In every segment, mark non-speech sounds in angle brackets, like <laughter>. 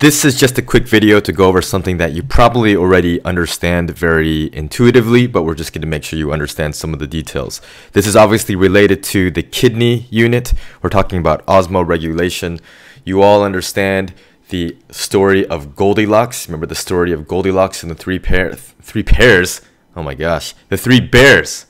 This is just a quick video to go over something that you probably already understand very intuitively, but we're just going to make sure you understand some of the details. This is obviously related to the kidney unit. We're talking about osmoregulation. You all understand the story of Goldilocks. Remember the story of Goldilocks and the three pair three pairs. Oh my gosh, the three bears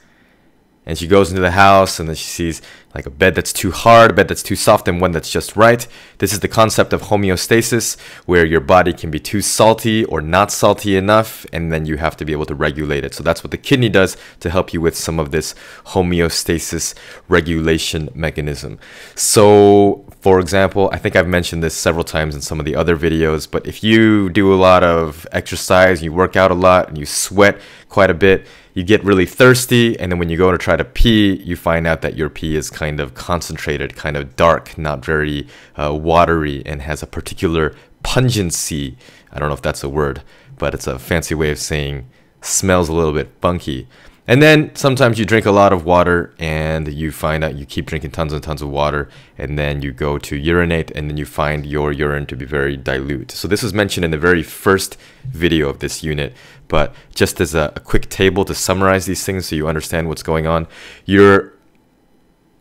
and she goes into the house and then she sees like a bed that's too hard, a bed that's too soft, and one that's just right. This is the concept of homeostasis, where your body can be too salty or not salty enough, and then you have to be able to regulate it. So that's what the kidney does to help you with some of this homeostasis regulation mechanism. So, for example, I think I've mentioned this several times in some of the other videos, but if you do a lot of exercise, you work out a lot, and you sweat quite a bit, you get really thirsty, and then when you go to try to pee, you find out that your pee is kind of concentrated, kind of dark, not very uh, watery, and has a particular pungency. I don't know if that's a word, but it's a fancy way of saying smells a little bit funky. And then sometimes you drink a lot of water and you find out you keep drinking tons and tons of water and then you go to urinate and then you find your urine to be very dilute. So this was mentioned in the very first video of this unit, but just as a, a quick table to summarize these things so you understand what's going on, you're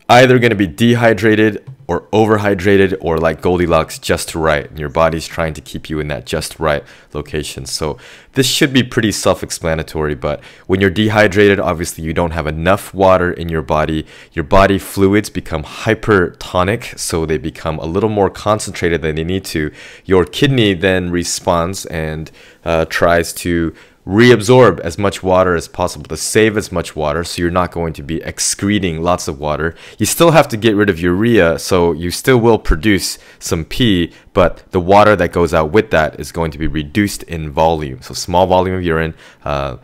either going to be dehydrated or overhydrated or like Goldilocks just right. And your body's trying to keep you in that just right location. So this should be pretty self-explanatory, but when you're dehydrated, obviously you don't have enough water in your body. Your body fluids become hypertonic, so they become a little more concentrated than they need to. Your kidney then responds and uh, tries to reabsorb as much water as possible to save as much water so you're not going to be excreting lots of water. You still have to get rid of urea so you still will produce some pee but the water that goes out with that is going to be reduced in volume. So small volume of urine, uh,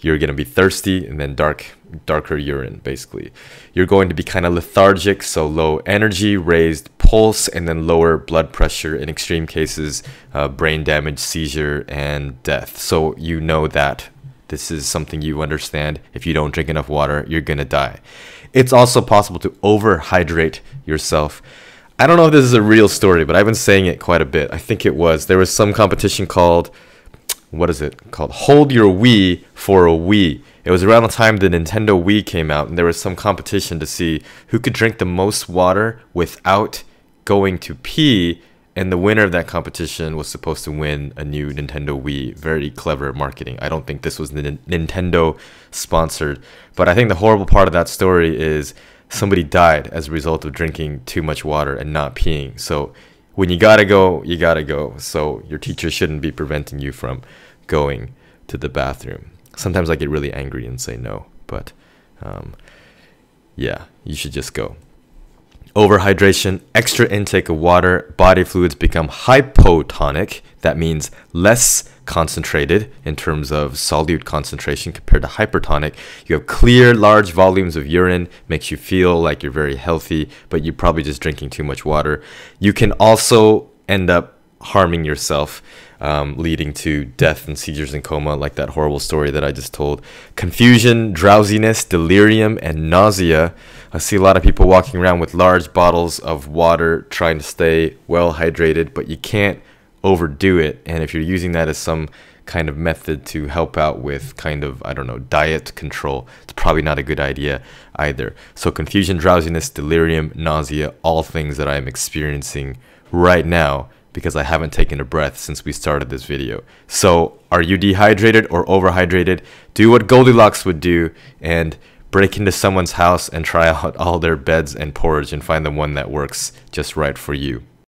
you're going to be thirsty and then dark darker urine basically. You're going to be kind of lethargic so low energy raised pulse and then lower blood pressure in extreme cases uh, brain damage seizure and death. So you know that this is something you understand. If you don't drink enough water you're going to die. It's also possible to overhydrate yourself. I don't know if this is a real story but i've been saying it quite a bit. I think it was. There was some competition called what is it? Called? Hold Your Wee for a Wii. It was around the time the Nintendo Wii came out, and there was some competition to see who could drink the most water without going to pee. And the winner of that competition was supposed to win a new Nintendo Wii. Very clever marketing. I don't think this was N- Nintendo sponsored, but I think the horrible part of that story is somebody died as a result of drinking too much water and not peeing. So when you gotta go, you gotta go. So your teacher shouldn't be preventing you from going to the bathroom. Sometimes I get really angry and say no, but um, yeah, you should just go. Overhydration, extra intake of water, body fluids become hypotonic. That means less concentrated in terms of solute concentration compared to hypertonic. You have clear, large volumes of urine, makes you feel like you're very healthy, but you're probably just drinking too much water. You can also end up harming yourself, um, leading to death and seizures and coma, like that horrible story that I just told. Confusion, drowsiness, delirium, and nausea. I see a lot of people walking around with large bottles of water trying to stay well hydrated, but you can't overdo it. And if you're using that as some kind of method to help out with kind of, I don't know, diet control, it's probably not a good idea either. So, confusion, drowsiness, delirium, nausea, all things that I'm experiencing right now because I haven't taken a breath since we started this video. So, are you dehydrated or overhydrated? Do what Goldilocks would do and break into someone's house and try <laughs> out all their beds and porridge and find the one that works just right for you.